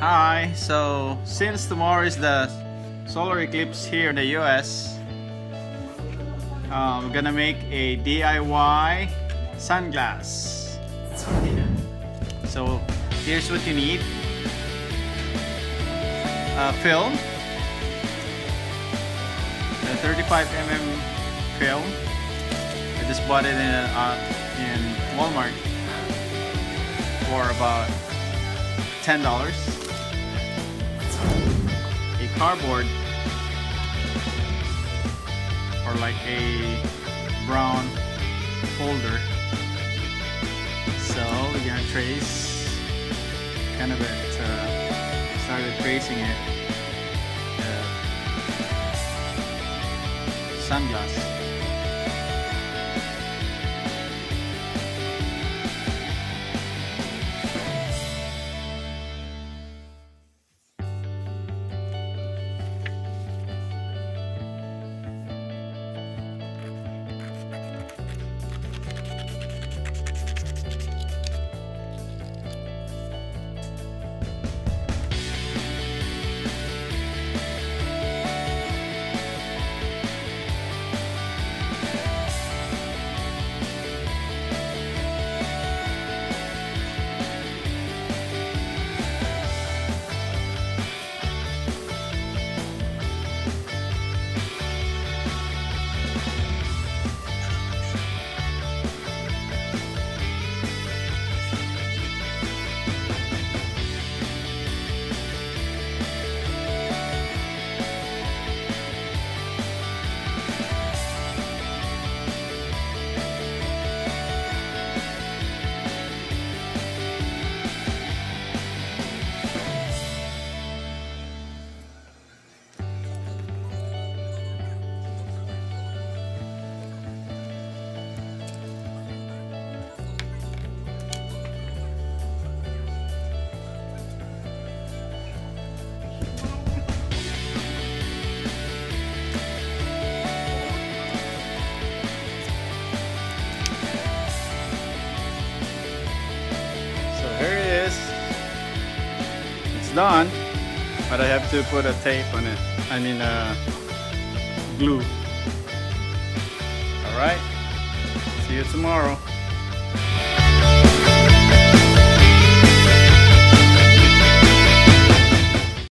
Hi, so since tomorrow is the solar eclipse here in the US, I'm gonna make a DIY sunglass. So here's what you need. A film, a 35 mm film. I just bought it in, uh, in Walmart for about $10 a cardboard or like a brown folder. So we're gonna trace kind of it uh, started tracing it uh, sunglasses Done, but I have to put a tape on it. I mean, uh, glue. All right. See you tomorrow.